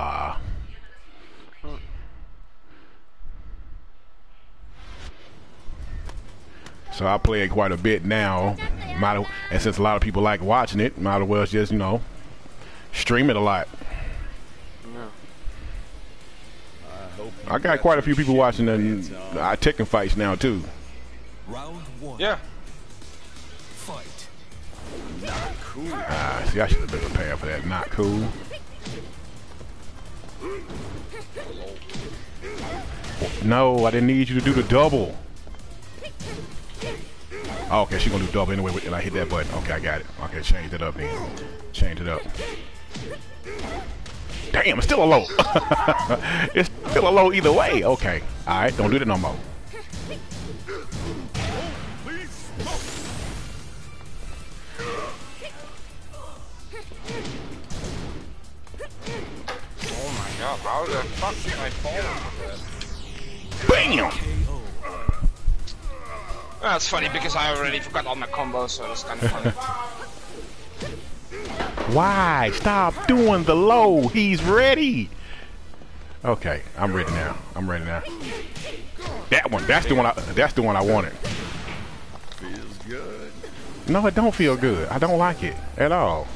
blah. So I play it quite a bit now. Might and since a lot of people like watching it, might as well just you know stream it a lot. I got quite a few people watching the uh, Tekken fights now too. Round one. Yeah. Fight. Ah, see, I should have been prepared for that. Not cool. No, I didn't need you to do the double. Oh, okay, she gonna do double anyway, and I hit that button. Okay, I got it. Okay, change it up then. Change it up. Damn, it's still a low. it's still a low either way. Okay, all right, don't do that no more. My god, how the fuck did I fall? Bam! That's funny because I already forgot all my combos, so it's kind of funny. Why? Stop doing the low. He's ready. Okay, I'm ready now. I'm ready now. That one. That's the one. I, that's the one I wanted. Feels good. No, it don't feel good. I don't like it at all.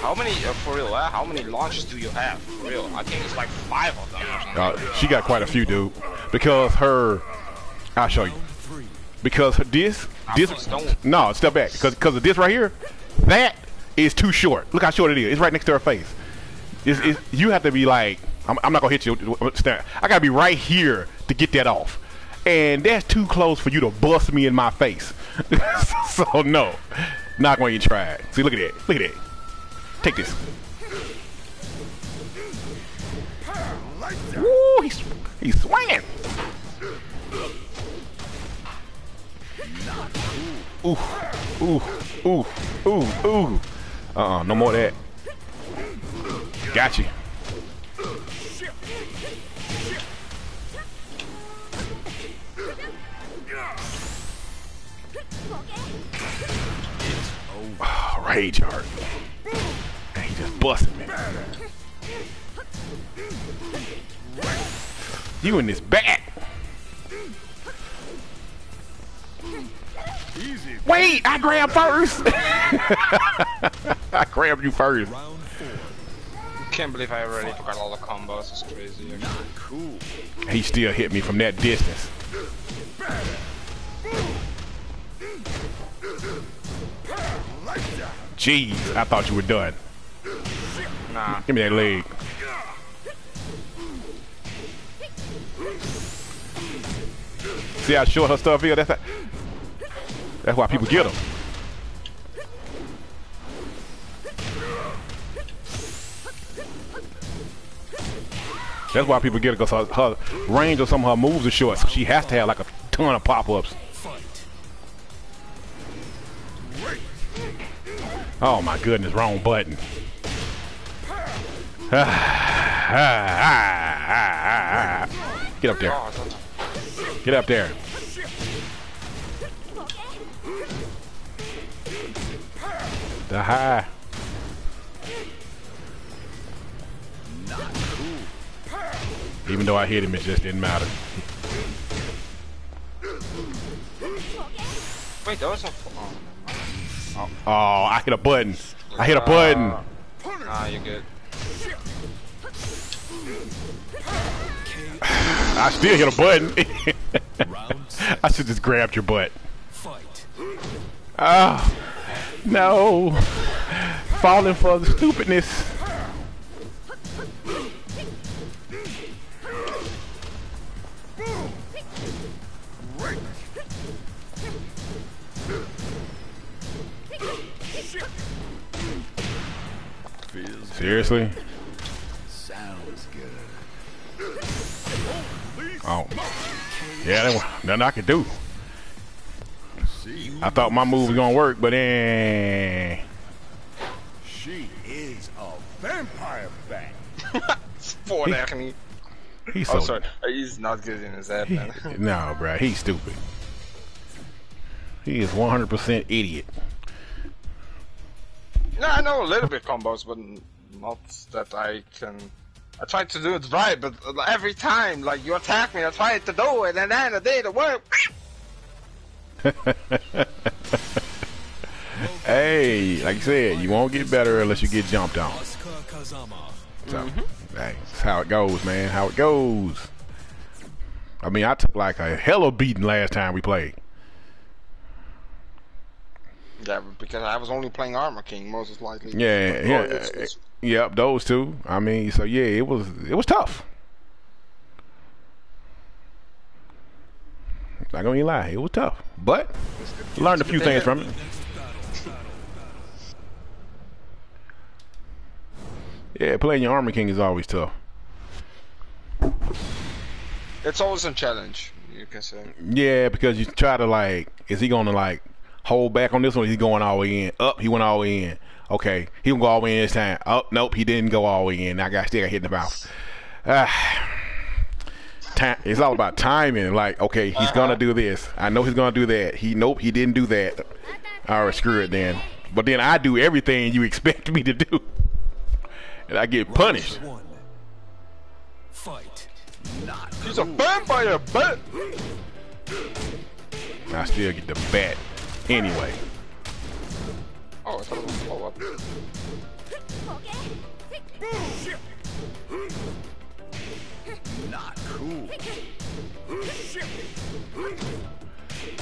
How many, uh, for real, uh, how many launches do you have? For real, I think it's like five of them. Uh, she got quite a few, dude. Because her, I'll show you. Because this, this, no, step back. Because because of this right here, that is too short. Look how short it is. It's right next to her face. It's, it's, you have to be like, I'm, I'm not gonna hit you. Stand. I gotta be right here to get that off, and that's too close for you to bust me in my face. so no, not going to try it. See, look at that. Look at that. Take this. Woo, he's he's swinging. Ooh, ooh, ooh, ooh, ooh. Uh-uh, no more of that. Got you. Rage heart. And he just busted me. You in this back. Easy. Wait, I grabbed first. I grabbed you first. Round four. Can't believe I already forgot all the combos. It's crazy. Not cool. He still hit me from that distance. Jeez, I thought you were done. Nah. Give me that leg. See how short her stuff is? That's, that's why people get them. That's why people get it because her, her range of some of her moves are short, so she has to have like a ton of pop-ups. Oh my goodness, wrong button. Get up there. Get up there. The high. Even though I hit him, it just didn't matter. Wait, that was a. Oh. Oh, I hit a button. I hit a button. Ah, you're good. I still hit a button. I should just grabbed your butt. Fight. Oh, no. Falling for the stupidness. Nothing I could do. I thought my move was gonna work, but then she is a vampire bat. Sport actually. He's so Oh, sorry. He's not good in his head, he, man. no, bro. He's stupid. He is 100% idiot. no, I know a little bit combos, but not that I can. I tried to do it right, but every time, like you attack me, I tried to do it, and then I did it work. Hey, like you said, you won't get better unless you get jumped on. Asuka Kazama. So, mm-hmm. hey, that's how it goes, man. How it goes. I mean, I took like a hell of beating last time we played. Yeah, because I was only playing Armor King, most likely. Yeah, yeah, it's- it's- yep, those two. I mean, so yeah, it was it was tough. Not gonna lie, it was tough, but learned a few things from it. Yeah, playing your Armor King is always tough. It's always a challenge, you can say. Yeah, because you try to like, is he gonna like hold back on this one? He's going all the way in. Up, he went all the way in. Okay, he gonna go all the way in this time. Oh, nope, he didn't go all the way in. I got still got hit in the mouth. Ah, time. It's all about timing. Like, okay, he's gonna do this. I know he's gonna do that. He nope, he didn't do that. All right, screw it then. But then I do everything you expect me to do, and I get punished. Fight. Not He's a vampire, but I still get the bat anyway. oh, I thought it was blow up. not cool.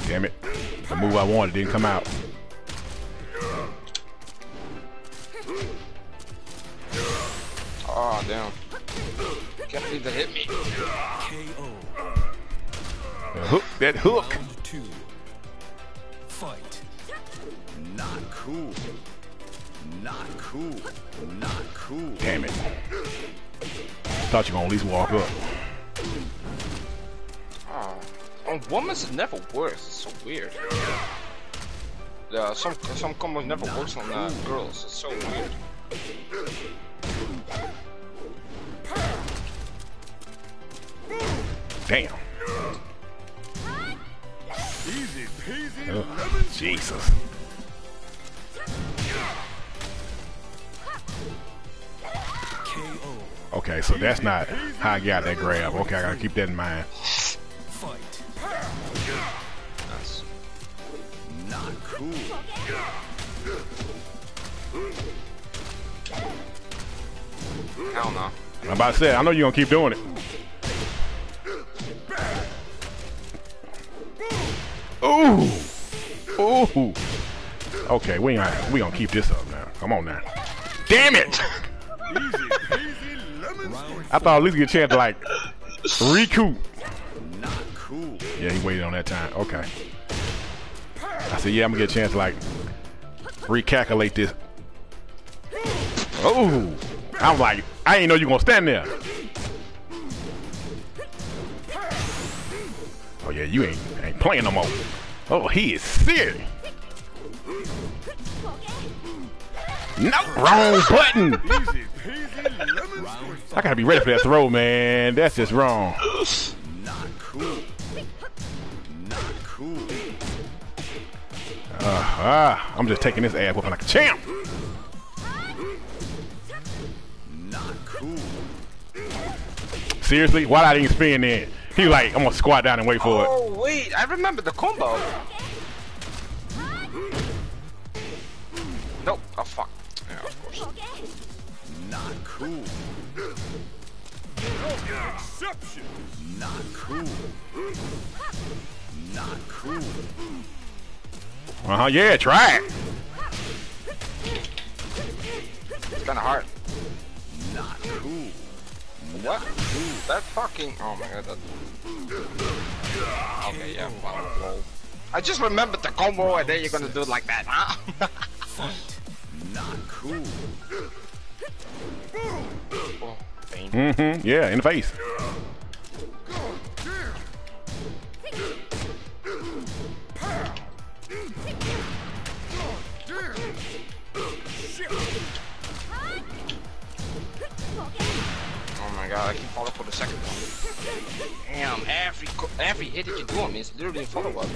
Damn it, the move I wanted didn't come out. Oh damn! Can't believe they hit me. KO. The hook, that hook. Cool. Not cool. Not cool. Damn it. Thought you were gonna at least walk up. Oh, on women's it never works. It's so weird. Yeah, some some combos never works on uh, girls. It's so weird. Damn. Easy peasy Ugh, Jesus. Okay, so that's not how I got that grab. Okay, I gotta keep that in mind. Fight. That's Not cool. hell no. I'm about to say, I know you're gonna keep doing it. Ooh. Ooh. Okay, we ain't we gonna keep this up now. Come on now. Damn it! I thought at least get a chance to like recoup. Not cool. Yeah, he waited on that time. Okay. I said, yeah, I'm gonna get a chance to like recalculate this. Oh, I'm like, I ain't know you gonna stand there. Oh yeah, you ain't ain't playing no more. Oh, he is serious. No, wrong button. I gotta be ready for that throw, man. That's just wrong. Not cool. Not cool. Ah, I'm just taking this ass whooping like a champ. Not cool. Seriously, why I didn't spin then? He was like, I'm gonna squat down and wait for it. Oh wait, I remember the combo. Nope. Oh fuck. Yeah, of course. Not cool. Not cool. Not cool. Uh huh. Yeah, try it. It's kind of hard. Not cool. What? That fucking. Oh my god. That... Okay, yeah. Wow. I just remembered the combo, and then you're gonna do it like that, huh? Not cool. oh. Mm-hmm. Yeah, in the face. God, I keep falling for the second one. Damn, every every hit that you do on me is literally a follow up.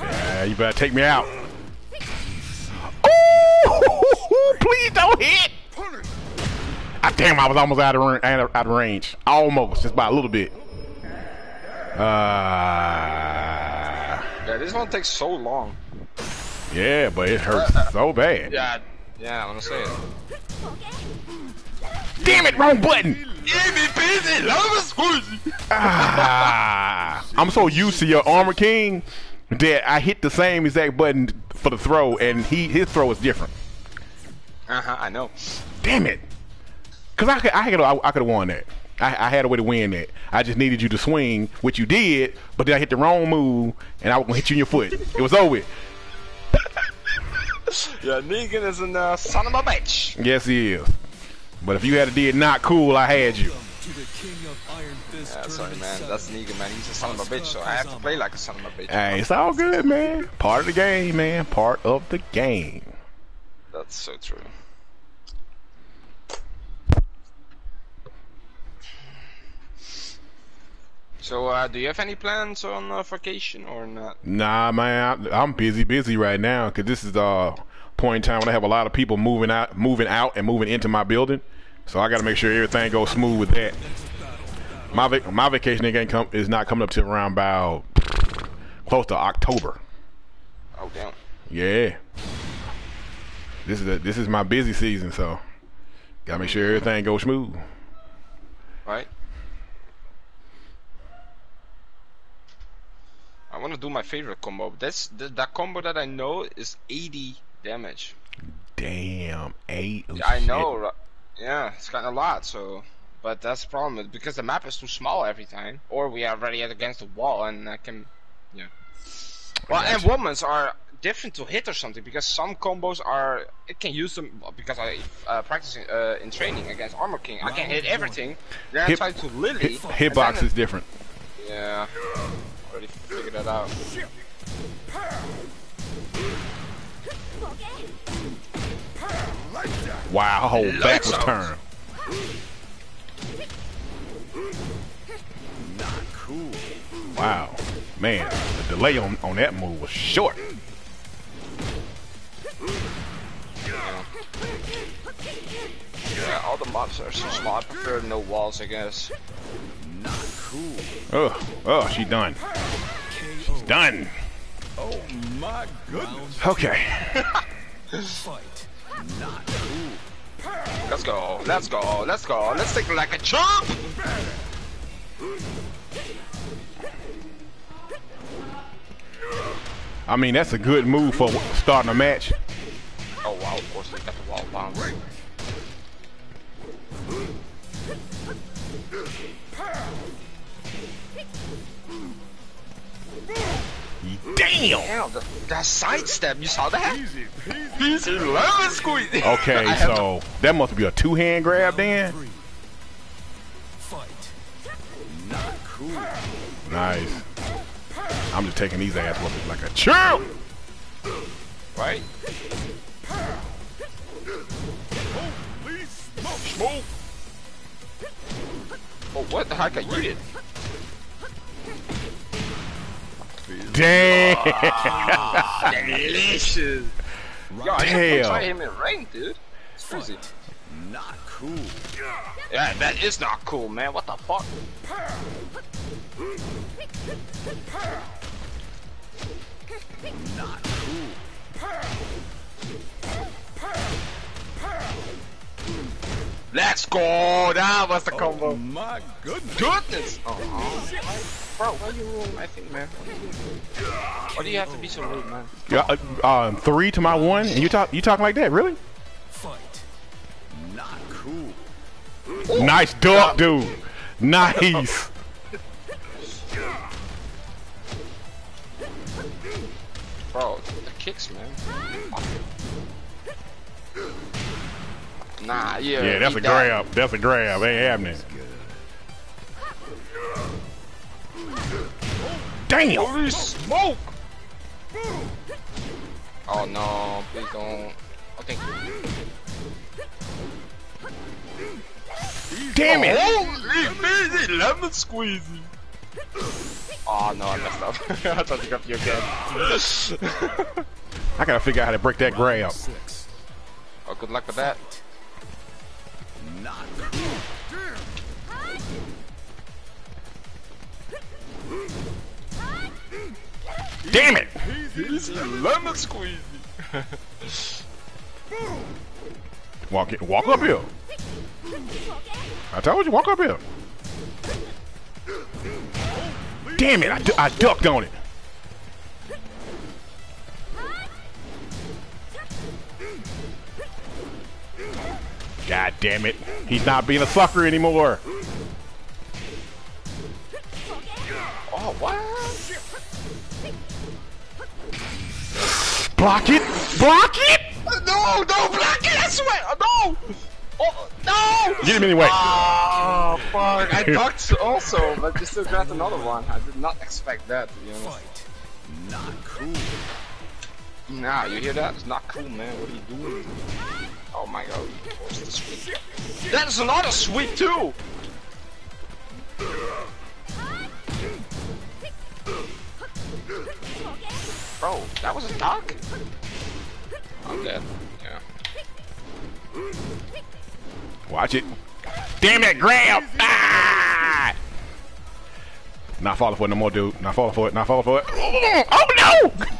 Yeah, you better take me out. Oh, please don't hit. I damn, I was almost out of, out of range. Almost, just by a little bit. Uh, Yeah, this one takes so long. yeah, but it hurts so bad. Yeah, yeah, I'm gonna say it. Damn it, wrong button. Give me busy, love is squeezy. Ah, I'm so used to your armor king that I hit the same exact button for the throw, and he his throw is different. Uh huh, I know. Damn it! Cause I could, I could, I, could have won that. I, I had a way to win that. I just needed you to swing, which you did, but then I hit the wrong move, and I was gonna hit you in your foot. It was over. with. Yeah, Negan is a uh, son of a bitch. Yes, he is. But if you had a did not cool, I had you. To the King of Iron Fist Yeah, sorry, man. That's 7. Negan, man. He's a son of a bitch, so I have to play like a son of a bitch. Hey, it's all good, man. Part of the game, man. Part of the game. That's so true. So, uh, do you have any plans on uh, vacation or not? Nah, man, I- I'm busy, busy right now because this is uh point in time when I have a lot of people moving out, moving out, and moving into my building. So I got to make sure everything goes smooth with that. My vac- my vacation ain't come is not coming up till around about close to October. Oh, damn. Yeah, this is a, this is my busy season, so gotta make sure everything goes smooth. Right? I want to do my favorite combo. That's th- that combo that I know is 80 damage. Damn, eight. oh, I shit. know, ri- yeah, it's kind of a lot. So, but that's the problem because the map is too small every time, or we are already against the wall, and I can, yeah. Well, and gotcha. women's are different to hit or something because some combos are it can use them because I uh, practicing uh, in training against Armor King. I can hit everything. Then I try to Lili. Hit, hitbox then- is different. Yeah, already figured that out. Wow, whole back was turned. Not cool. Wow, man, the delay on on that move was short. Yeah, all the mobs are so small. I prefer no walls, I guess. Not cool. Oh, oh, she done. She's done. Oh my goodness. Okay. Fight. Not cool. Let's go, let's go, let's go. Let's take it like a chump. I mean, that's a good move for starting a match. Oh wow, of course we got the wall bounce. Damn. Damn, the, that sidestep, you saw that? Easy peasy. He's in love with squeeze. Okay, I have so that must be a two-hand grab then. Fight. Not cool. Nice. I'm just taking these ass whoopings like a champ. right? Please smoke. Smoke. Oh, what the heck? I eat it. Damn. Delicious. Yo, I Damn. didn't try him in rank, dude. It's crazy. Not cool. Yeah, that is not cool, man. What the fuck? Not cool. Let's go. That was the Oh combo. my goodness. Goodness. Oh, bro, why you ruin my thing, man? What do you do? Why do you have to be so rude, man? Yeah, uh, um, three to my one, and you talk you talking like that, really? Fight. Not cool. Nice duck, dude. Nice. Bro, the kicks, man. Nah, yeah. Yeah, that's eat a that. grab. That's a grab. Ain't happening. Damn. Holy smoke! Oh no, please don't. Oh, thank you. Damn it! Holy busy lemon squeezy. Oh no, I messed up. I thought you got your again. I gotta figure out how to break that grab. Six. oh, good luck with that. Not Damn it! Easy lemon squeezy. Walk it, walk up here. I told you, walk up here. Damn it! I, I ducked on it. God damn it! He's not being a sucker anymore. Block it! Block it! No, no, block it! I swear! No! Oh, no! Get him anyway. Oh, fuck. I ducked also, but you still got another one. I did not expect that, to be honest. Fight. Not cool. Nah, you hear that? It's not cool, man. What are you doing? Oh my god. Where's the sweep? That is another sweep, too! Bro, that was a knock? I'm dead. Yeah. Watch it. Damn it, grab! Ah! Not falling for it no more, dude. Not falling for it. Not falling for it. Oh no!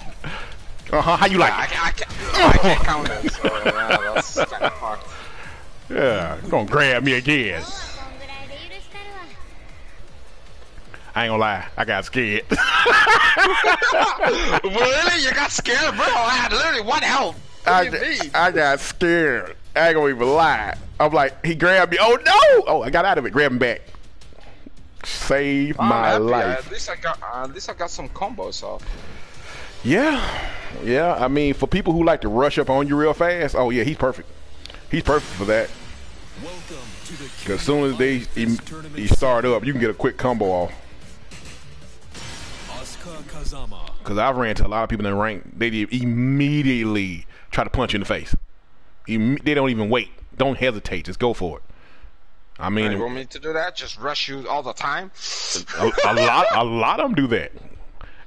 Uh huh. How you like I, it? ca- I, ca- I can't count it, so yeah, that's kind of fucked. Yeah, gonna grab me again. I ain't gonna lie. I got scared. really? You got scared, bro? I had literally one health. I, do you mean? I got scared. I ain't gonna even lie. I'm like, he grabbed me. Oh no! Oh, I got out of it. Grab him back. Save I'm my happy. life. At least I got, uh, at least I got some combos off. Yeah, yeah. I mean, for people who like to rush up on you real fast, oh yeah, he's perfect. He's perfect for that. Welcome to the Cause as soon as they he, of Iron Fist tournament he start up, you can get a quick combo off. Asuka Kazama. Cause I've ran to a lot of people in the rank. They immediately try to punch you in the face. They don't even wait. Don't hesitate. Just go for it. I mean, you want me to do that? Just rush you all the time? a, a lot a lot of them do that.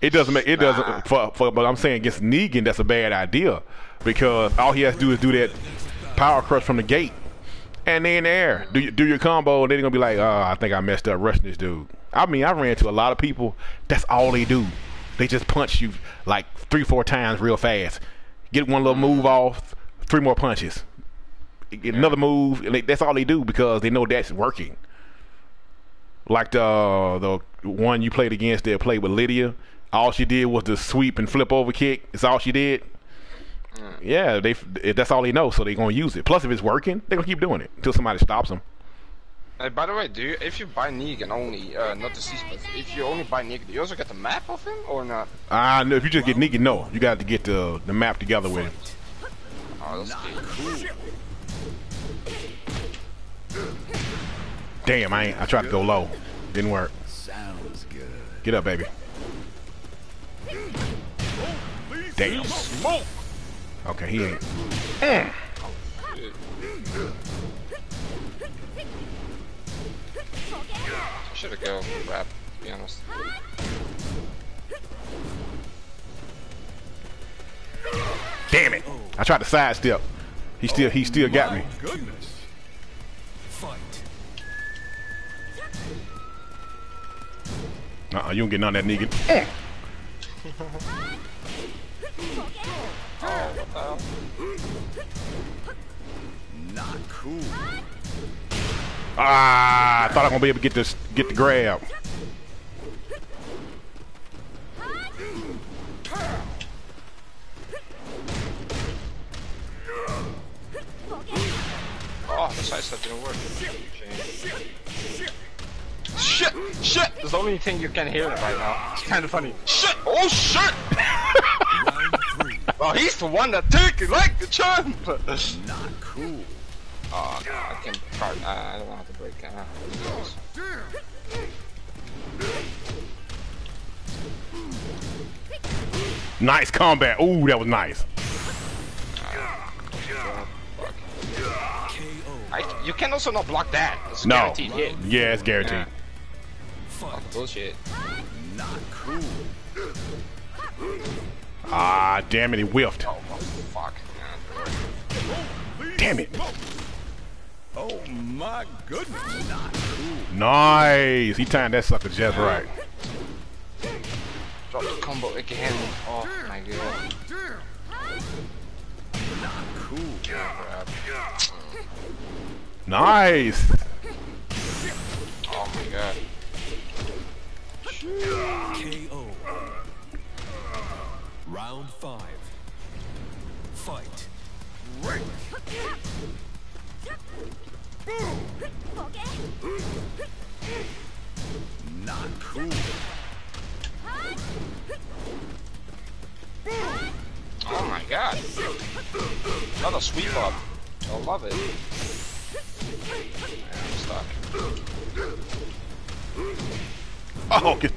It doesn't make it Nah. doesn't for, for but I'm saying against Negan that's a bad idea because all he has to do is do that power crush from the gate and then there do you, do your combo and they're gonna be like oh I think I messed up rushing this dude. I mean I ran into a lot of people that's all they do. They just punch you like three four times real fast. Get one little move off, three more punches. Get another move and they, that's all they do because they know that's working like the the one you played against that played with Lidia. All she did was the sweep and flip over kick. It's all she did. Mm. Yeah, they that's all they know, so they're gonna use it. Plus, if it's working, they're gonna keep doing it until somebody stops them. Hey, by the way, do you, if you buy Negan only, uh, not the C spot, if you only buy Negan, do you also get the map of him or not? Ah, no, if you just get Negan, no, you got to get the the map together with him. Oh, that's good. Damn, I ain't, I tried to go low, didn't work. Sounds good. Get up, baby. Damn. Smoke! Okay, he ain't. Should've go rap, to be honest. Damn it! I tried to sidestep. He still he still got me. Goodness. Fight. Uh-uh, you don't get none of that Negan. Eh. Oh, Not cool. Ah, I thought I'm gonna be able to get this, get the grab. Oh, the side step didn't work. Shit! Shit! That's the only thing you can hear right now. It's kind of funny. Shit! Oh shit! Round three. Oh, he's the one that took it like the chump! Not cool. Oh, no, I can part. Uh, I don't know how to break. Uh, Nice combat. Ooh, that was nice. I, you can also not block that. It's No. guaranteed hit. Yeah, it's guaranteed. Yeah. Fight. Bullshit. Not cool. Ah, damn it, he whiffed. Oh, fuck. Damn it. Oh my goodness. Not. Nice. He timed that sucker just right. Drop the combo again. Oh my god. Not cool. Nice. Oh my god. KO. Round five. Fight. Not cool. Oh my god. Another sweep up. I love it. I'm stuck. Oh, get.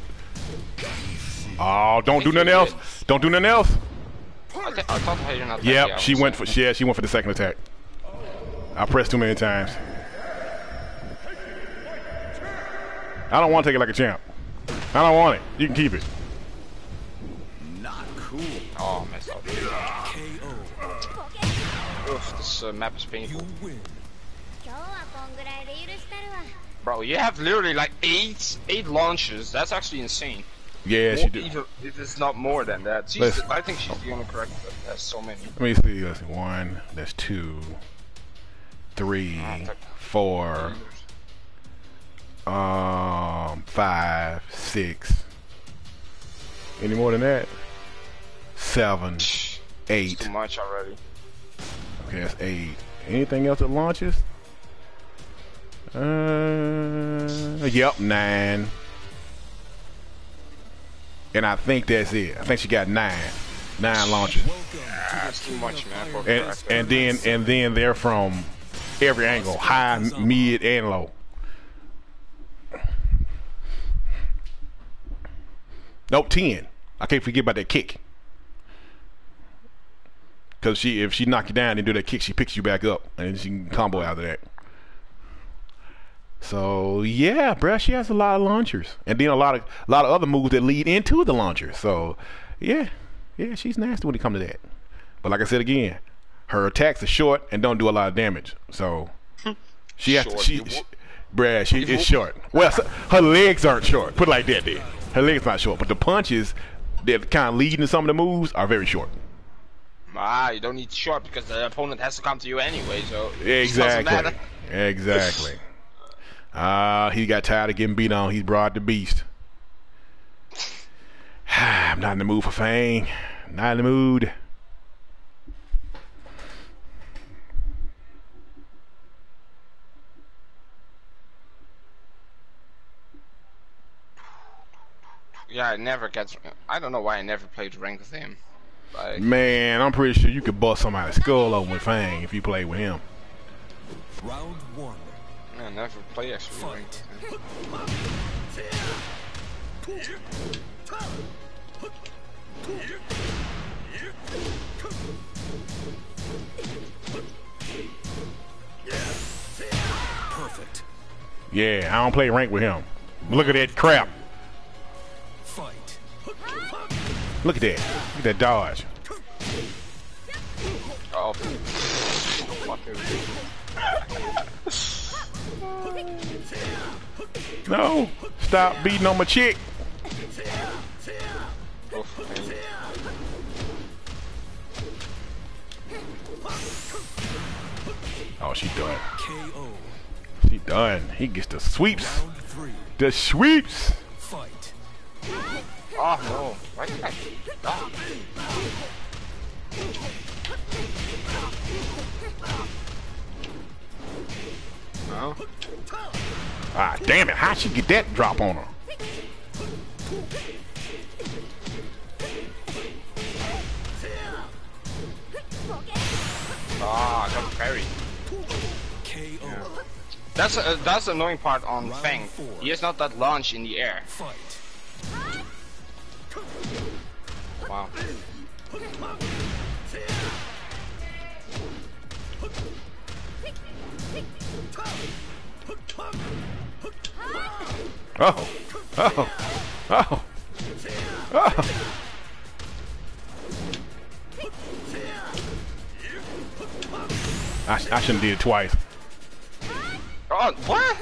Oh, don't do nothing else. Don't do nothing else. I, th I thought Yep, she went for yeah, she went for the second attack. I pressed too many times. I don't want to take it like a champ. I don't want it. You can keep it. Not cool. Oh, messed up. KO. Oof, this uh, map is painful. Bro, you have literally like eight, eight launches. That's actually insane. Yes, she you do. Either, it is not more than that. She's, I think she's the only correct that has so many. Let me see. That's one. That's One. There's two, three, ah, four. Um. Five. Six. Any more than that? Seven. Eight. too much already. Okay, that's eight. Anything else that launches? Uh, yep, nine. And I think that's it. I think she got nine, nine launches. That's too much, man. And and then and then they're from every angle, high, mid, and low. Nope, ten. I can't forget about that kick. Cause she, if she knock you down and do that kick, she picks you back up, and she can combo out of that. So yeah, bruh, she has a lot of launchers, and then a lot of a lot of other moves that lead into the launcher. So yeah, yeah, she's nasty when it comes to that. But like I said again, her attacks are short and don't do a lot of damage. So she has to, Short, she, she bruh, she is short. Well, her legs aren't short. Put it like that, then. Her legs not short, but the punches that kind of lead into some of the moves are very short. Ah, you don't need short because the opponent has to come to you anyway, so Exactly. Exactly. Ah, he got tired of getting beat on. He's brought the beast. I'm not in the mood for Feng. Not in the mood. Yeah, I never get. I don't know why I never played rank with him. Like, Man, I'm pretty sure you could bust somebody's skull open with Feng if you play with him. round one. I never play actually rank Fight. Perfect. Yeah, I don't play rank with him. Look at that crap. Look at that. Look at that dodge. Oh. No, stop beating on my chick. Oof, man. Oh, she done. She done. He gets the sweeps. The sweeps. Oh no! Why did I? Ah. No. Ah, damn it. How'd she get that drop on her? Ah, I got parried. KO. That's uh, that's the annoying part on Feng. He has not that launch in the air. Wow. Oh. Oh. Oh. Oh. I, I shouldn't did it twice. Oh, what?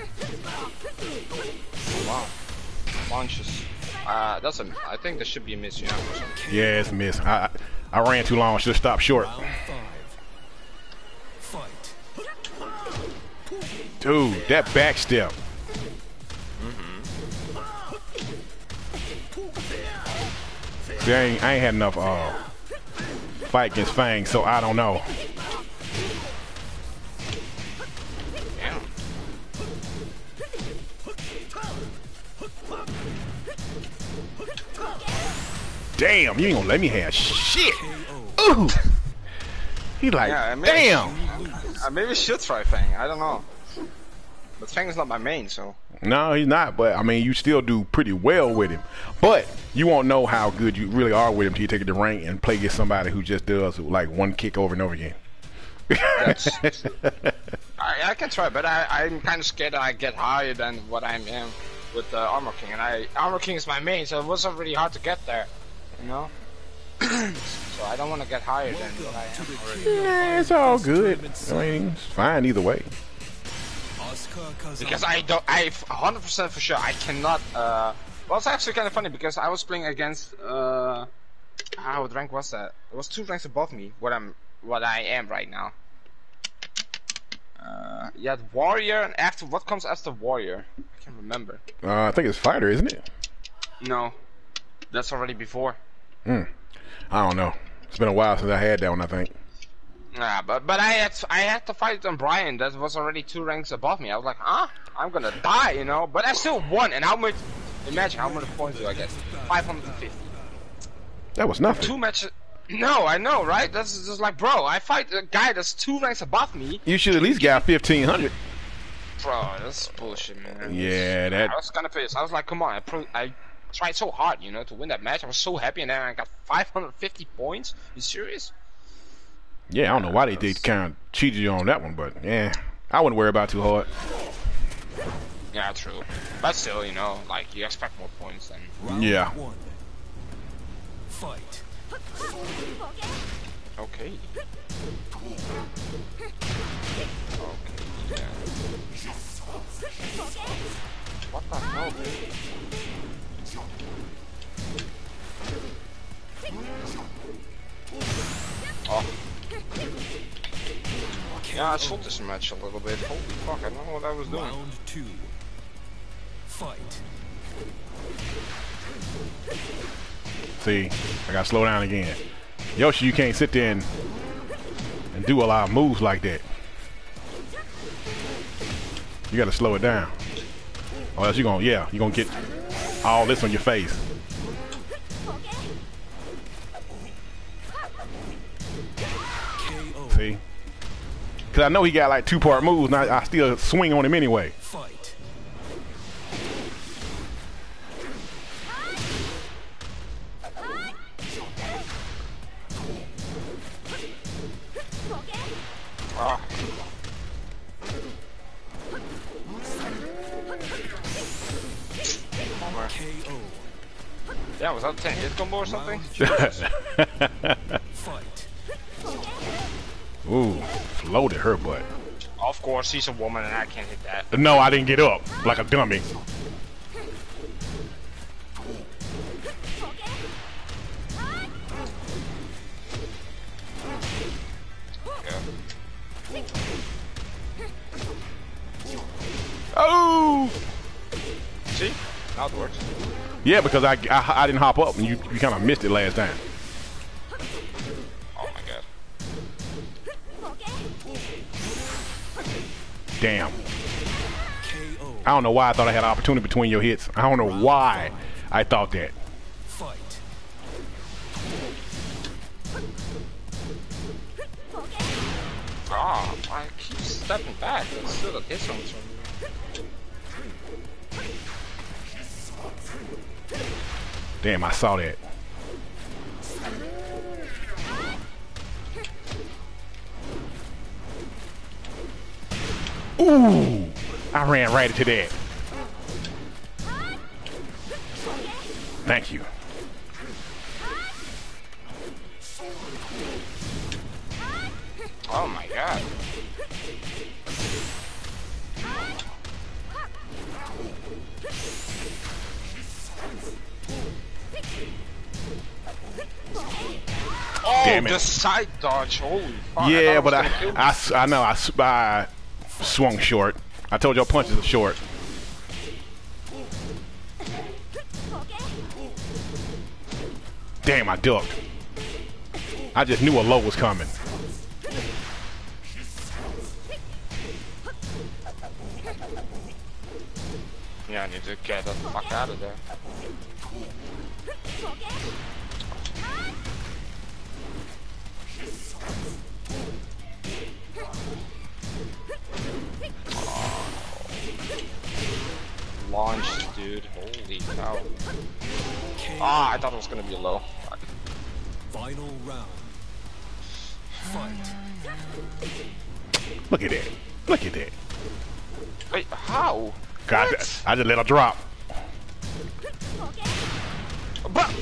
Wow. Launches. Uh, that's a. I think there should be a miss, yeah. or something. Yeah, it's a miss. I, I I ran too long. Should have stopped short. Round five. Fight. Dude, that back step. See, I ain't, I ain't had enough uh, fight against Feng, so I don't know. Damn, you ain't gonna let me have shit. Ooh. He like, Yeah, I mean- damn. Uh, maybe should try Feng. I don't know. But Feng is not my main, so. No, he's not. But I mean, you still do pretty well with him. But you won't know how good you really are with him till you take it to rank and play against somebody who just does like one kick over and over again. I, I can try, but I, I'm kind of scared I get higher than what I am in with uh, Armor King, and I Armor King is my main, so it wasn't really hard to get there, you know. so I don't want to get higher than what I am. Nah, it's all good. I mean, it's fine either way. Because I don't, I 100% for sure, I cannot. Uh, well, it's actually kind of funny because I was playing against. Uh, how what rank was that? It was two ranks above me. What I'm, what I am right now. Uh, yeah, warrior, and after what comes after warrior? I can't remember. Uh, I think it's fighter, isn't it? No, that's already before. Mm. I don't know. It's been a while since I had that one. I think. Nah, but but I had I had to fight on Bryan. That was already two ranks above me. I was like, huh? I'm gonna die, you know. But I still won. And how much? Imagine how many points do I get? 550. That was nothing. Two matches. No, I know, right? That's just like, bro, I fight a guy that's two ranks above me. You should at least get fifteen hundred. Bro, that's bullshit, man. Yeah, that. I was kind of pissed. I was like, come on, I, I tried so hard, you know, to win that match. I was so happy, and then I got 550 points. You serious? Yeah, I don't know why they did kind of cheated you on that one, but yeah, I wouldn't worry about it too hard. Yeah, true. But still, you know, like you expect more points than. Round Yeah. One. Fight. Okay. Okay. Yeah. What the hell, Oh. Yeah, I sold this match a little bit. Holy fuck, I don't know what I was doing. Round two. Fight. See, I gotta slow down again. Yoshi, you can't sit there and, and do a lot of moves like that. You gotta slow it down. Or else you're gonna, yeah, you're gonna get all this on your face. See? Cause I know he got like two part moves, and I, I still swing on him anyway. Fight. Ah. Bummer. KO. Yeah, was that 10 hit combo or something? Ooh, floated her butt. Of course, she's a woman and I can't hit that. No, I didn't get up like a dummy. Yeah. Oh! See? Now it works. Yeah, because I, I, I didn't hop up, and you, you kind of missed it last time. Damn. I don't know why I thought I had an opportunity between your hits. I don't know why I thought that. Ah, I keep stepping back. Still from me. Damn, I saw that. Ooh! I ran right into that. Thank you. Oh my god. Oh, Damn it. the side dodge. Holy fuck. Yeah, thought but I, was gonna kill me. I, I know I, I swung short. I told y'all punches are short. Damn, I ducked. I just knew a low was coming. Yeah, I need to get the fuck out of there. Dude. Holy cow. Ah, I thought it was gonna be a low. Fuck. Final round. Fight. Look at that. Look at that. Wait, how? God, What? I just let her drop. But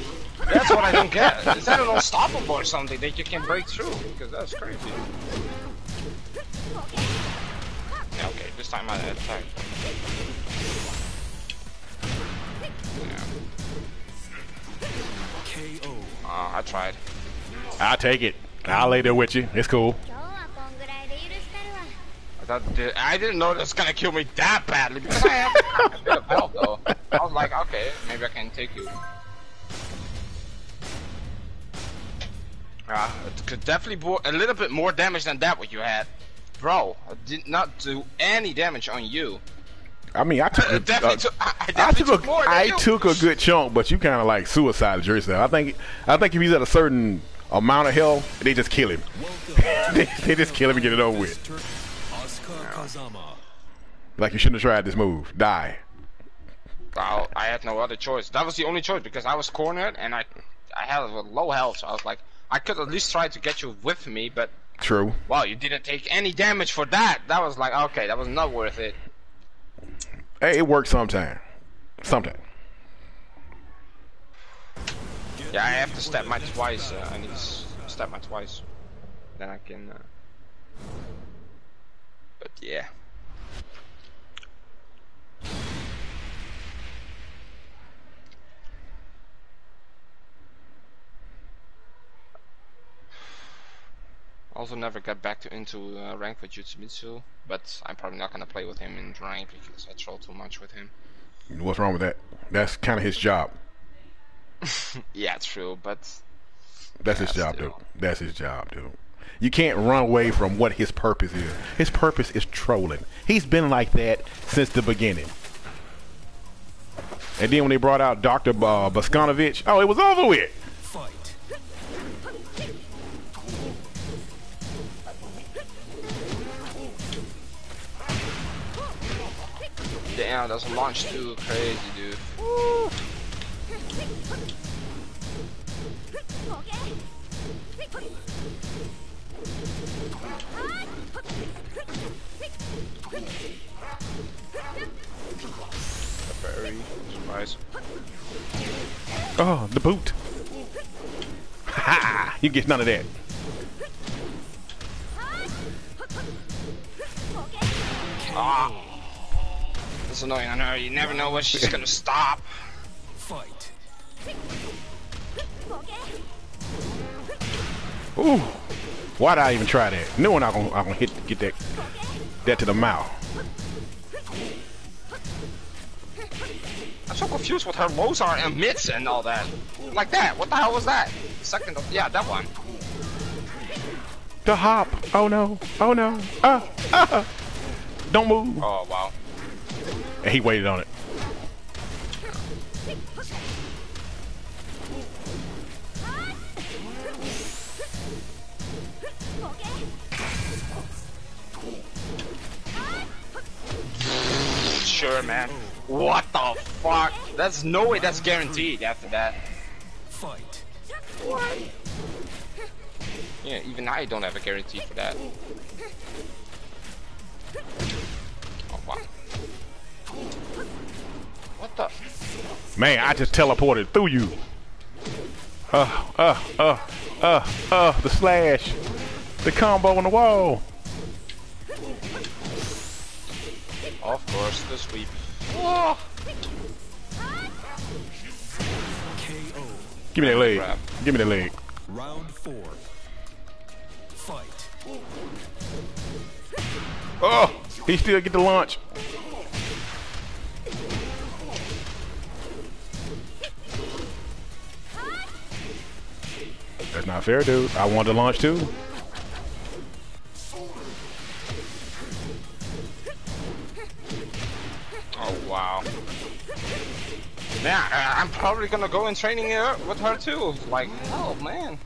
that's what I don't get. Is that an unstoppable or something that you can break through? Because that's crazy. Yeah, okay, this time I attacked. Uh, I tried. I'll take it. I'll lay there with you. It's cool. I didn't know this was gonna kill me that badly because I have a bit of health though. I was like, okay, maybe I can take you. Uh, it could definitely bore a little bit more damage than that what you had. Bro, I did not do any damage on you. I mean, I took I a, definitely uh, took, I, I I took took a, I you. took a good chunk, but you kind of like suicided yourself. I think I think if he's at a certain amount of health, they just kill him. They, they just kill him and get it over with. Like you shouldn't have tried this move. Die. Well, I had no other choice. That was the only choice because I was cornered and I I had a low health, so I was like, I could at least try to get you with me, but True. wow, you didn't take any damage for that. That was like, okay, that was not worth it. Hey, it works sometime. Sometime. Yeah, I have to step my twice. Uh. I need to step my twice. Then I can. Uh... But yeah. Also, never got back to into uh, rank with Yoshimitsu, but I'm probably not gonna play with him in rank because I troll too much with him. What's wrong with that? That's kind of his job. Yeah, true, but That's his job, still. dude. That's his job, dude. You can't run away from what his purpose is. His purpose is trolling. He's been like that since the beginning. And then when they brought out Dr. Uh, Bosconovitch, oh, it was over with. Damn, that's a launch too crazy, dude. Very surprise. Oh, the boot. Ha! You get none of that. Ah, that's annoying. on her. you never know when she's gonna stop. Fight. Ooh. Why did I even try that? Knowing I'm gonna, I'm gonna hit, get that, that to the mouth. I'm so confused with her lows are and mids and all that. Like that. What the hell was that? Second of yeah, that one. The hop. Oh no. Oh no. Ah. Ah. Don't move. Oh wow. And he waited on it. Sure, man. What the fuck? That's no way. That's guaranteed after that. Fight. Yeah, even I don't have a guarantee for that. Oh wow. What the? Man, I just teleported through you. Uh, uh, uh, uh, uh, the slash. The combo on the wall. Of course, the sweep. Oh, KO. Give me that leg. Crap. Give me that leg. Round four. Fight. Oh, he still get the launch. That's not fair, dude. I want to launch too. oh wow. Yeah, uh, I'm probably gonna go in training her with her too. Like, oh man.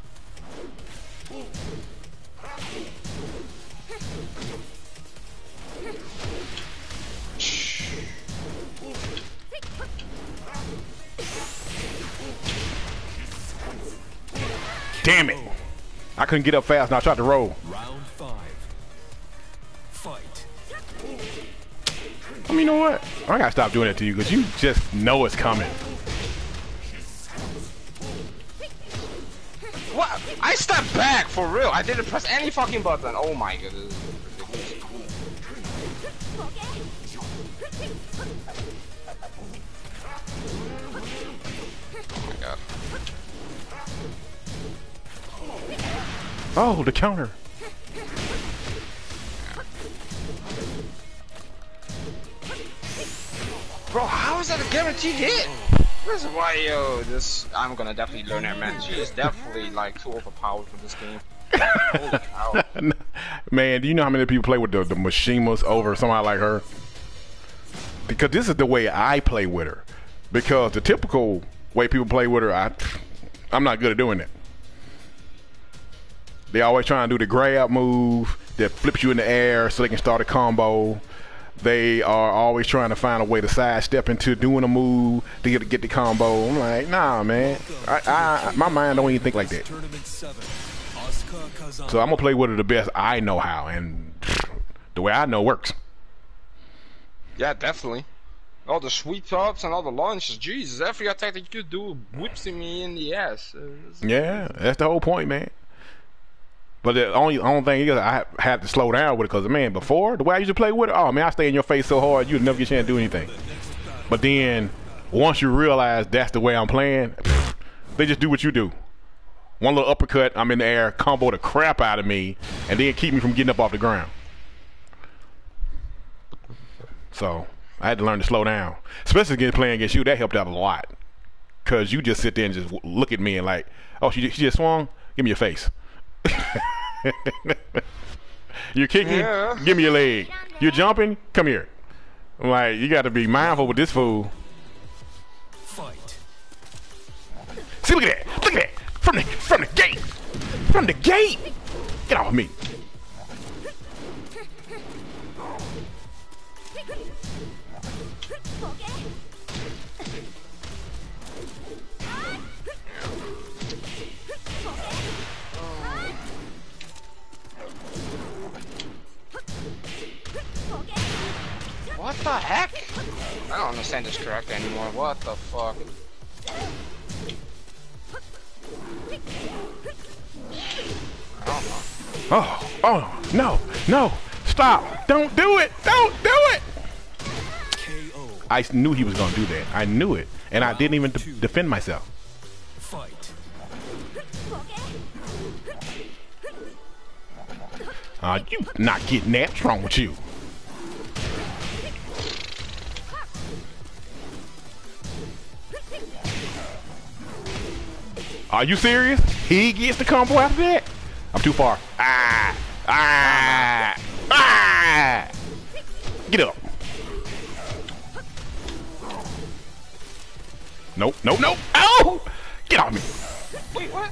Damn it. I couldn't get up fast and I tried to roll. Round five. Fight. I mean, you know what? I gotta stop doing that to you because you just know it's coming. What? I stepped back for real. I didn't press any fucking button. Oh my god. Oh, the counter. Bro, how is that a guaranteed hit? This is why, yo, this I'm gonna definitely learn her, man. She is definitely like too overpowered for this game. Holy cow. Man, do you know how many people play with the, the Mishimas over somebody like her? Because this is the way I play with her. Because the typical way people play with her, I, I'm not good at doing it. They always try and do the grab move that flips you in the air so they can start a combo. They are always trying to find a way to sidestep into doing a move to get, get the combo. I'm like, nah, man. I, I, my mind don't even think like that. Tournament seven. Asuka Kazama. So I'm gonna play with the best I know how, and the way I know works. Yeah, definitely. All the sweep ups and all the launches, Jesus, every attack that you do whips me in the ass. Uh, Yeah, that's the whole point, man. But the only only thing is, I had to slow down with it because man, before the way I used to play with it, oh man, I stay in your face so hard you'd never get a chance to do anything. But then once you realize that's the way I'm playing, they just do what you do. One little uppercut, I'm in the air, combo the crap out of me, and then keep me from getting up off the ground. So I had to learn to slow down, especially against playing against you. That helped out a lot, cause you just sit there and just look at me and like, oh, she just swung. Give me your face. You're kicking. Yeah. Give me your leg. You're jumping. Come here. I'm like, you got to be mindful with this fool. Fight. See, look at that. Look at that. From the from the gate. From the gate. Get off of me. What the heck? I don't understand this character anymore. What the fuck? I don't know. Oh, oh, no, no. Stop. Don't do it. Don't do it. KO. I knew he was going to do that. I knew it. And I didn't even de- defend myself. Fight. Uh, you not getting that. What's wrong with you? Are you serious? He gets the combo after that? I'm too far. Ah! Ah! Ah! Get up. Nope, nope, nope. Ow! Get off me. Wait, what?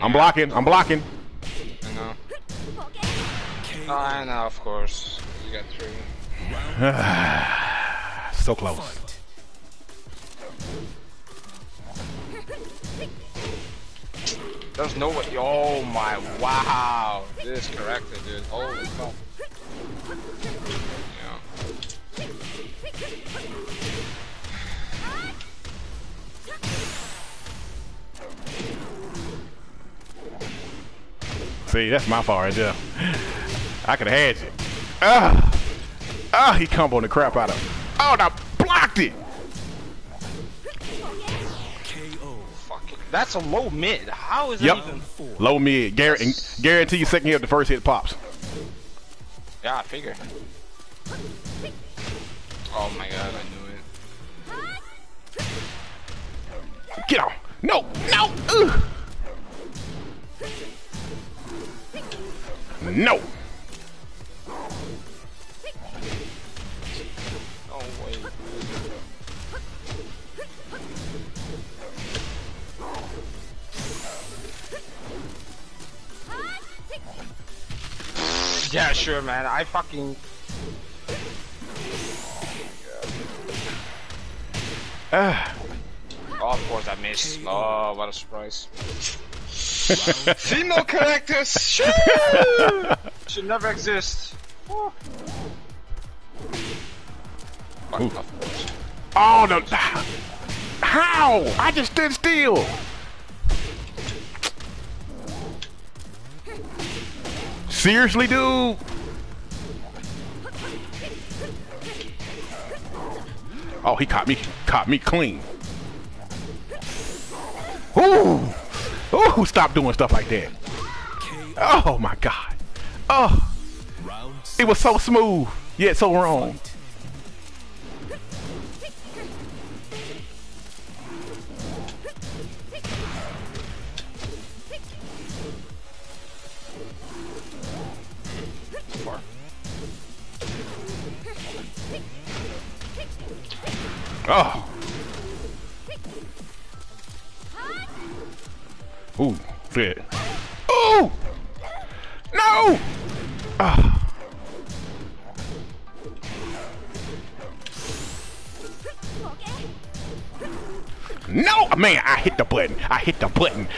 I'm blocking. I'm blocking. I know. KO. I know, of course. You got three. So close. There's no way. Oh my! Wow, this character, dude. Holy fuck. Yeah. See, that's my fault right there. I could have had you. Ah, ah, he comboing the crap out of. him. Oh, now blocked it. KO. Fucking. That's a low mid. How is Yep. that even? four? Low mid. Guarantee, guarantee you second hit the first hit pops. Yeah, I figure. Oh my god, I knew it. Get on. No, no. Ugh. No. No sure, man. I fucking. Ah. Oh, of course I missed. Oh, what a surprise. Female characters! Shoo! Should never exist. Oh. Fuck, Ooh. of course. Oh no! How? I just stood still. Seriously, dude? Oh, he caught me. Caught me clean. Ooh! Ooh! Stop doing stuff like that. Oh my God! Oh, it was so smooth, yet so wrong.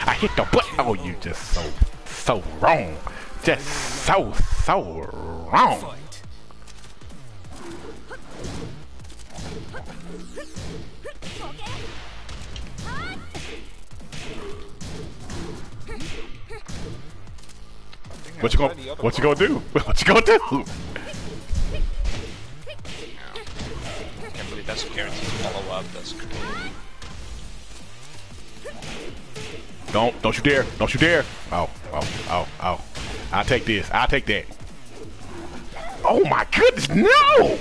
I hit the button. Oh, you just so, so wrong. Just so, so wrong. What you gonna, what you gonna do? What you gonna do? Don't, don't you dare. Don't you dare. Oh, oh, oh, oh. I'll take this. I'll take that. Oh my goodness, no!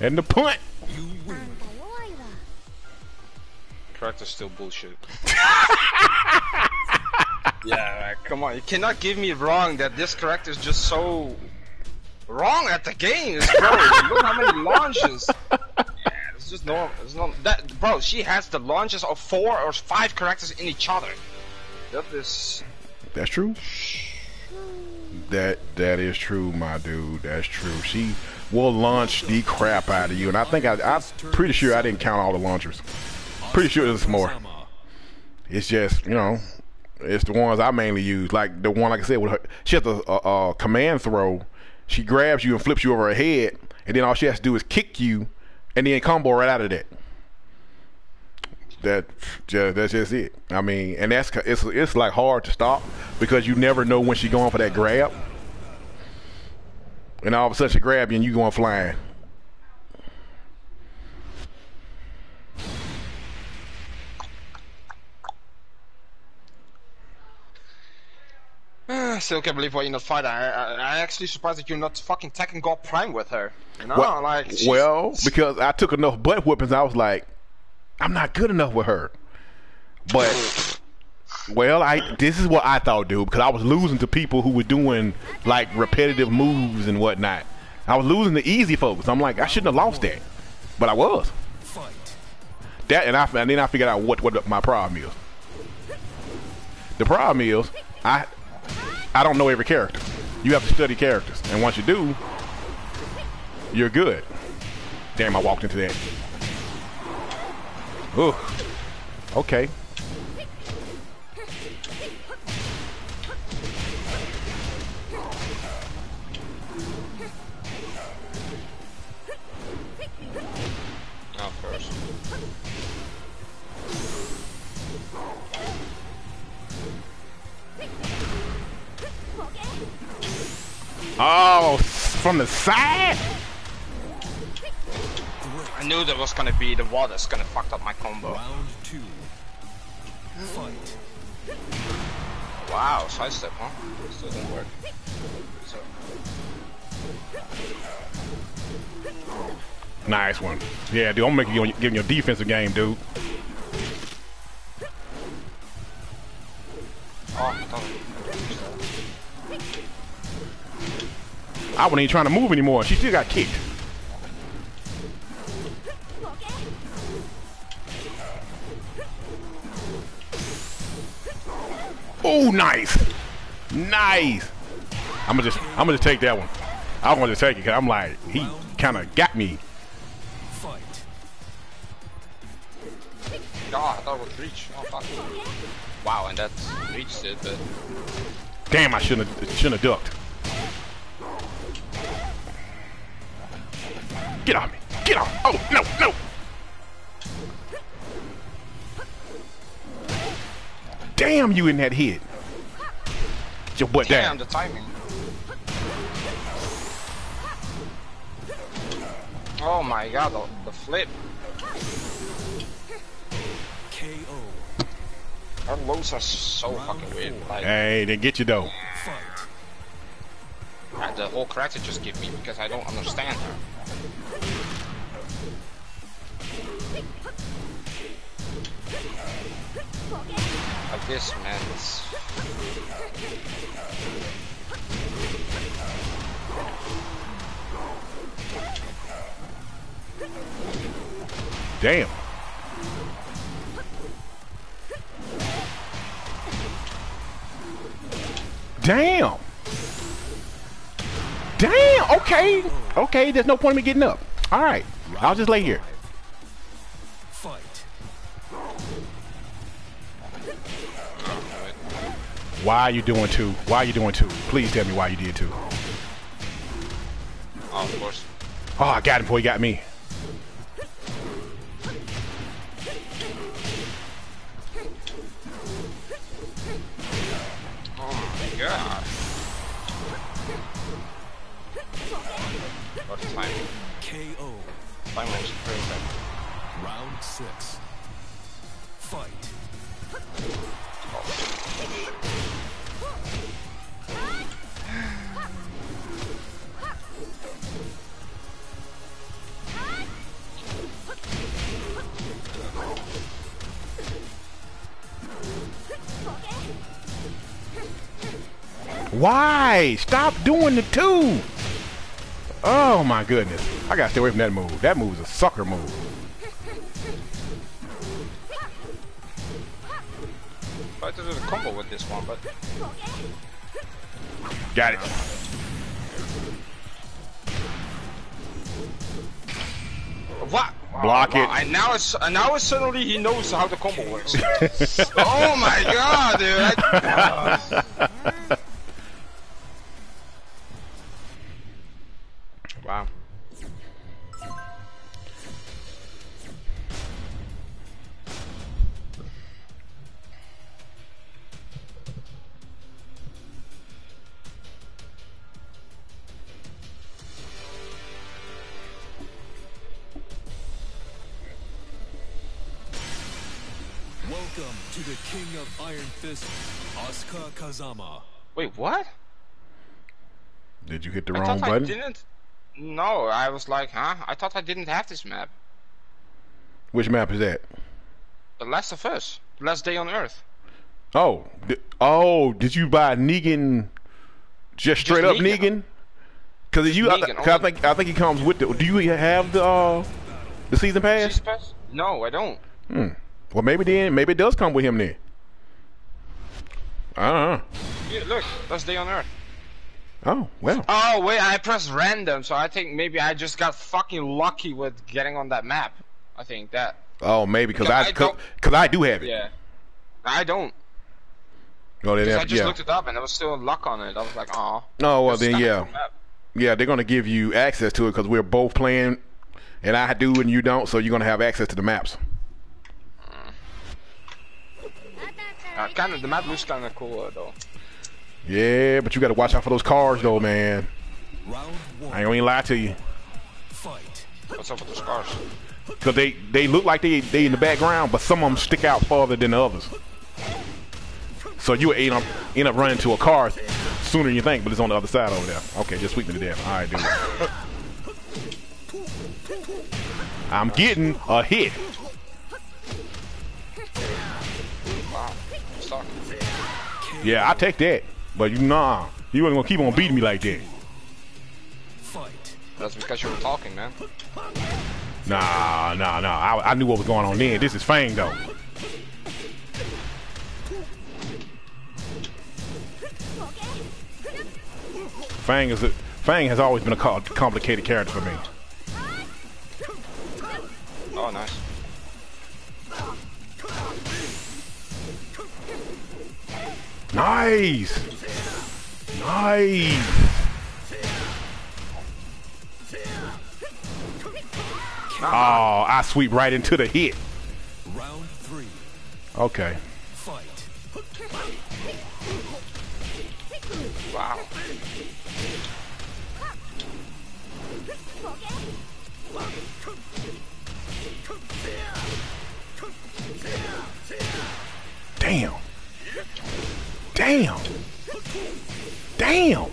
And the punt. Character's still bullshit. yeah, come on. You cannot give me wrong that this character is just so wrong at the games, bro. Look how many launches. Yeah, it's just no. It's not that, bro. She has the launches of four or five characters in each other. That is. That's true. That that is true, my dude. That's true. She will launch the crap out of you, and I think I, I'm pretty sure I didn't count all the launchers. Pretty sure there's more. It's just you know, it's the ones I mainly use. Like the one, like I said, with her, she has a, a, a command throw. She grabs you and flips you over her head, and then all she has to do is kick you, and then combo right out of that. That that's just it. I mean, and that's it's it's like hard to stop because you never know when she's going for that grab, and all of a sudden she grab you and you going flying. Still can't believe why you're not fighting. I, I, I actually surprised that you're not fucking Tekken God Prime with her. You know, Well, like she's- well, because I took enough butt whippings, I was like, I'm not good enough with her. But well, I this is what I thought, dude, because I was losing to people who were doing like repetitive moves and whatnot. I was losing to easy folks. I'm like, I shouldn't have lost that, but I was. That and I and then I figured out what what my problem is. The problem is I I don't know every character. You have to study characters, and once you do, You're good. Damn, I walked into that. Ooh. Okay. Oh, from the side? I knew there was gonna be the wall that's gonna fuck up my combo. Round two. Fight. Wow, sidestep, huh? Still didn't work. So, Nice one. Yeah, dude, I'm making you giving your defensive game, dude. oh, I wasn't even trying to move anymore. She still got kicked. Oh, nice, nice. I'm gonna just, I'm gonna just take that one. I want to take it because I'm like, he kind of got me. Fight. I thought it was reach. Oh, fuck. Wow, and that reached it, but Damn, I shouldn't have, shouldn't have ducked. Get off me. Get off. Oh, no, no. Damn, you in that hit. Get your butt damn down. the timing. Oh my god, the, the flip. KO. Our lows are so fucking weird. Like, Hey, they get you though. Fight. the whole character just give me because I don't understand her. This, man. It's... Damn. Damn. Damn. Okay. Okay. There's no point in me getting up. All right. I'll just lay here. Why are you doing two? Why are you doing two? Please tell me why you did two. Oh, of course. Oh, I got him before he got me. Stop doing the two. Oh my goodness. I gotta stay away from that move. That move is a sucker move. I Tried to do the combo with this one, but Got it. what? Block Wow, it. And now it's and now it's suddenly he knows how the combo works. oh my god, dude! I- wow. Kazama. Wait, what? Did you hit the I wrong thought I didn't. No, I was like, huh? I thought I didn't have this map. Which map is that? The Last of Us, The Last Day on Earth. Oh, di- oh, did you buy Negan? Just straight up Negan. Negan? Because you, I, Negan, 'cause I think I think he comes with the. Do you have the uh, the season pass? Season Pass? No, I don't. Hmm. Well, maybe then maybe it does come with him then. I don't know. Yeah, look, Last Day on Earth. Oh well. Oh wait, I pressed random, so I think maybe I just got fucking lucky with getting on that map. I think that. Oh, maybe because I because I do have it. Yeah. I don't. Oh, they have, I just yeah. looked it up and there was still luck on it. I was like, oh. Oh well, then yeah, yeah. They're gonna give you access to it because we're both playing, and I do and you don't, so you're gonna have access to the maps. Uh, kind of the map looks kind of cool uh, though. Yeah, but you got to watch out for those cars, though, man. I ain't gonna lie to you, Fight. What's up with the scars? because they they look like they they in the background, but some of them stick out farther than the others. So you end up end up running to a car sooner than you think, but it's on the other side over there. Okay, just sweep me to death. All right, dude. I'm getting a hit. Yeah, I take that, but you nah, you ain't gonna keep on beating me like that. Fight. That's because you were talking, man. Nah, nah, nah. I, I knew what was going on then. This is Feng though. Feng is a, Feng has always been a complicated character for me. Oh, nice. Nice, nice. Oh, I sweep right into the hit. Round three. Okay. Fight. Wow. Damn. Damn. Damn.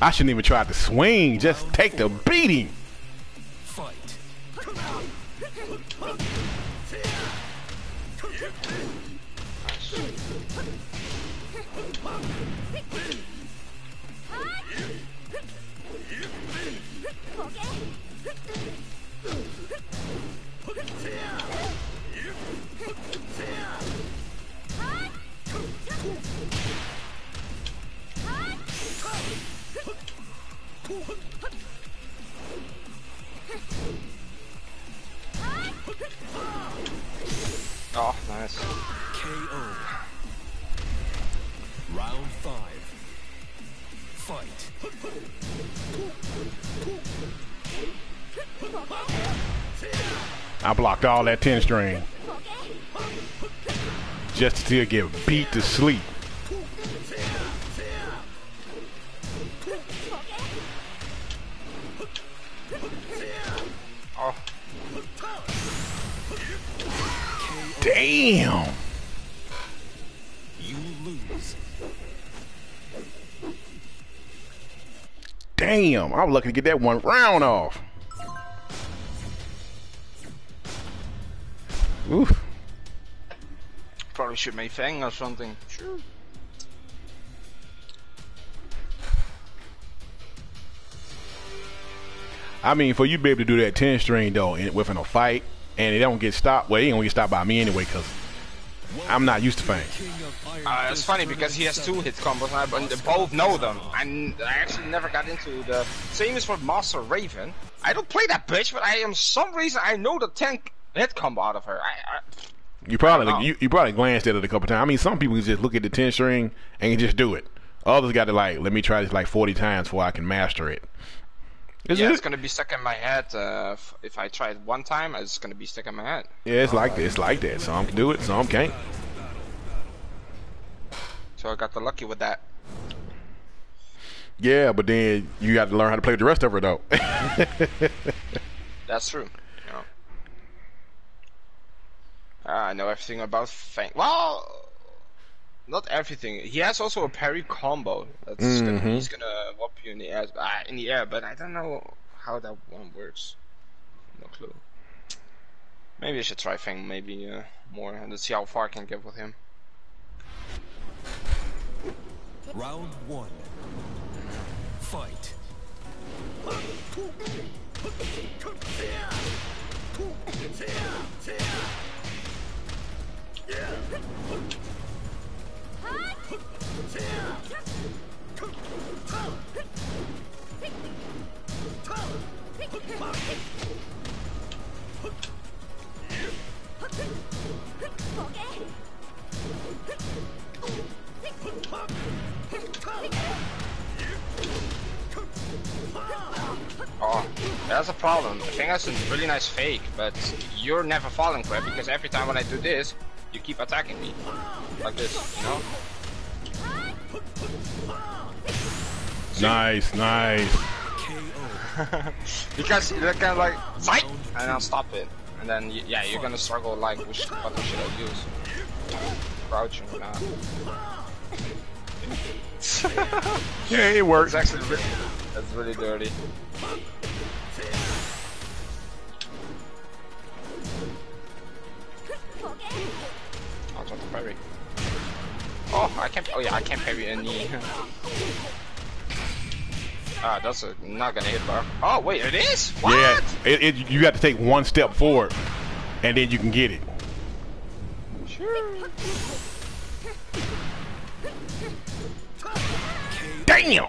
I shouldn't even try to swing. Just take the beating. I blocked all that 10 string. Just to get beat to sleep. Oh, Damn. You lose. Damn. I was lucky to get that one round off. Probably should make Feng or something. Sure. I mean, for you to be able to do that 10 string, though, in, within a fight, and it don't get stopped, well, it ain't gonna get stopped by me anyway, because I'm not used to Feng. King of Iron Uh, it's funny because he has two hit combos and I they both know them. And I actually never got into the same as for Master Raven. I don't play that bitch, but I am some reason I know the 10 hit combo out of her. I, I You probably I you, you probably glanced at it a couple times. I mean, some people just look at the 10 string and can just do it. Others got to like, let me try this like 40 times before I can master it. Is yeah, it? it's gonna be stuck in my head. Uh, if, I try it one time, it's gonna be stuck in my head. Yeah, it's like it's like that. Some can do it, some can't. So I got the lucky with that. Yeah, but then you got to learn how to play with the rest of her though. That's true. Yeah. Ah, I know everything about Feng. Well, not everything. He has also a parry combo. That's gonna, Mhm. he's gonna whoop you in the air, ah, in the air. But I don't know how that one works. No clue. Maybe I should try Feng maybe uh, more and let's see how far I can get with him. Round one. Fight. Oh, that's a problem. I think that's a really nice fake, but you're never falling, Quip, because every time when I do this, you keep attacking me. Like this, you know? Nice, nice. KO. Because you're kind of like, fight! And I'll stop it. And then, yeah, you're gonna struggle like, which button should I use? Crouching or not. Yeah, it works. It's actually really, that's really dirty. Parry. Oh, I can't. Oh yeah, I can't parry any. Ah, that's a, not gonna hit bar. Oh wait, it is. What? Yeah, it, it, you got to take one step forward, and then you can get it. Sure. Damn!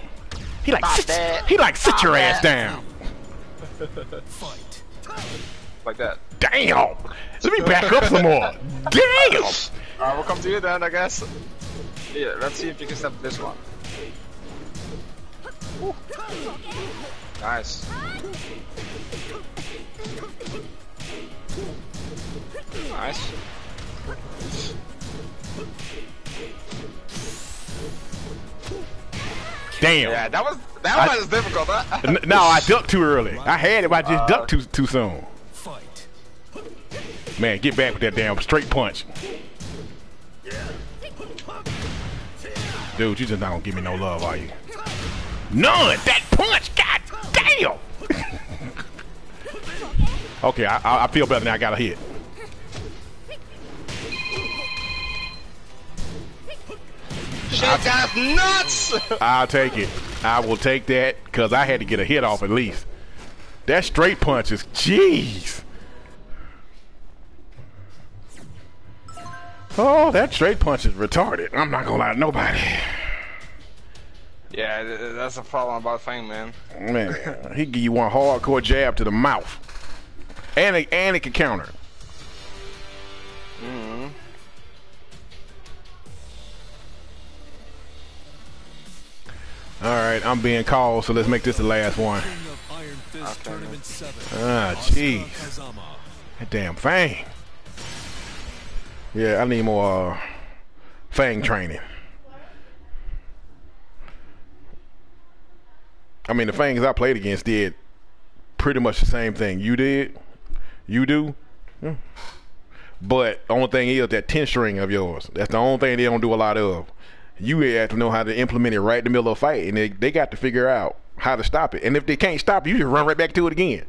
He like sit, he like sit Stop your ass down. Fight. Like that. Damn! Let me back up some more. Damn! Alright, we'll come to you then, I guess. Yeah, let's see if you can step this one. Ooh. Nice. Nice. Damn! Yeah, that was that I- was difficult. Huh? No, I ducked too early. I had it, but I just ducked uh, too too soon. Fight. Man, get back with that damn straight punch. Dude, you just not gonna give me no love, are you? None! That punch! God damn! okay, I, I, I feel better now I got a hit. Shake ass nuts! I'll take it. I will take that because I had to get a hit off at least. That straight punch is jeez. Oh, that straight punch is retarded. I'm not gonna lie to nobody. yeah, th- th- that's the problem about Feng, man. Man, he give you one hardcore jab to the mouth, and it, and it can counter. Mm-hmm. All right, I'm being called, so let's make this the last one. King of Iron Fist Okay. Tournament 7. Ah, jeez. Kazama. That damn Feng. Yeah, I need more uh, Feng training. I mean, the Fengs I played against did pretty much the same thing you did. You do. Yeah. But the only thing is that 10 string of yours. That's the only thing they don't do a lot of. You have to know how to implement it right in the middle of a fight, and they, they got to figure out how to stop it. And if they can't stop it, you just run right back to it again.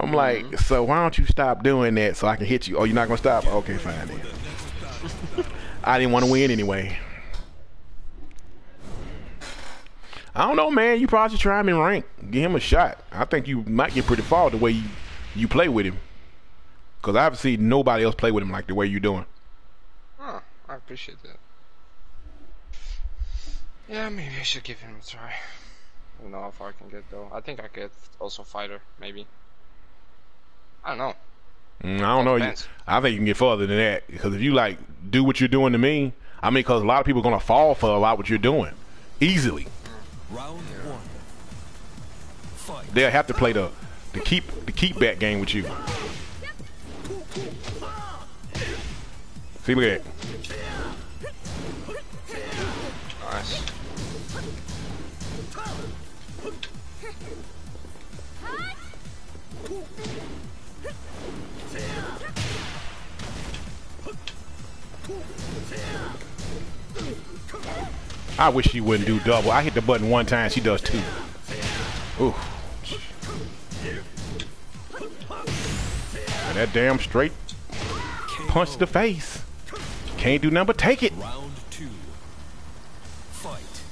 I'm like, so why don't you stop doing that so I can hit you? Oh, you're not gonna stop? Okay, fine then. I didn't want to win anyway. I don't know, man. You probably should try him in rank. Give him a shot. I think you might get pretty far the way you, you play with him. Cause I've seen nobody else play with him like the way you're doing. Oh, I appreciate that. Yeah, maybe I should give him a try. I don't know how far I can get though. I think I could also fighter, maybe. I don't know. Mm, I don't know. You, I think you can get further than that because if you like do what you're doing to me, I mean, because a lot of people are gonna fall for a lot what you're doing easily. Round one. Fight. They'll have to play the the keep the keep back game with you. See, look at that. Nice. I wish she wouldn't do double. I hit the button one time, she does two. Ooh. And that damn straight punch to the face. Can't do nothing but take it. Round two. Fight.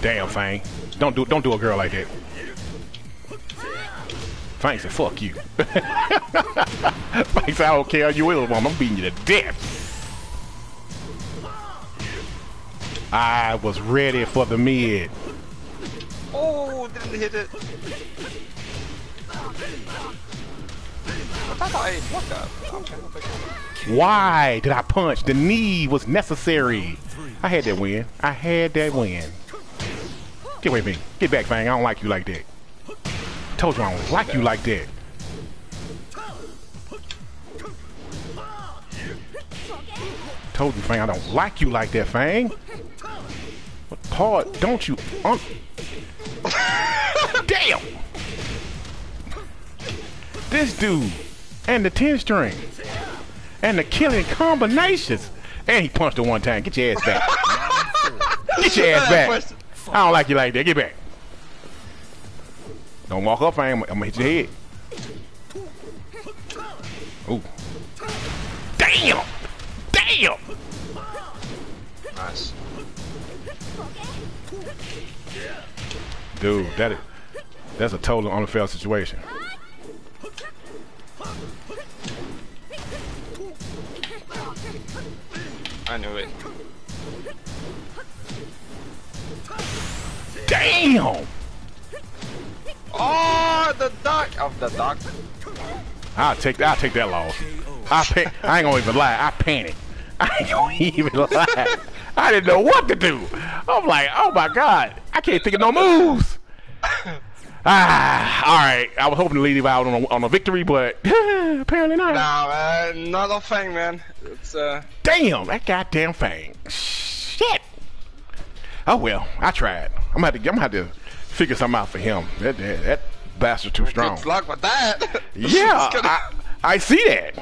Damn, Feng. Don't do don't do a girl like that. Feng said, fuck you. I don't care you will, mom. I'm beating you to death. I was ready for the mid. Oh, didn't hit it. I thought I blocked that. Okay, no big deal. Why did I punch? The knee was necessary. I had that win. I had that win. Get away from me. Get back, Feng. I don't like you like that. Told you I don't like you like that. Told you, Feng, I don't like you like that, Feng. What part don't you un- um. Damn! This dude and the 10 string and the killing combinations. And he punched her one time. Get your ass back. Get your ass back. I don't like you like that. Get back. Don't walk up, Feng. I'm gonna hit your head. Ooh. Damn! Damn! Nice. Dude, that is that's a total unfair situation. I knew it. Damn! Oh, the duck of the duck. I'll take I'll take that loss. I pa- I ain't gonna even lie. I panicked. I gonna even lie. I didn't know what to do. I'm like, oh my god, I can't think of no moves. Ah, all right. I was hoping to leave out on a, on a victory, but apparently not. Nah, man, not a thing, man. It's uh, Damn, that goddamn thing. Shit. Oh well, I tried. I'm gonna have to. I'm gonna have to figure something out for him. That that, that bastard too strong. good luck with that. Yeah, I, I see that.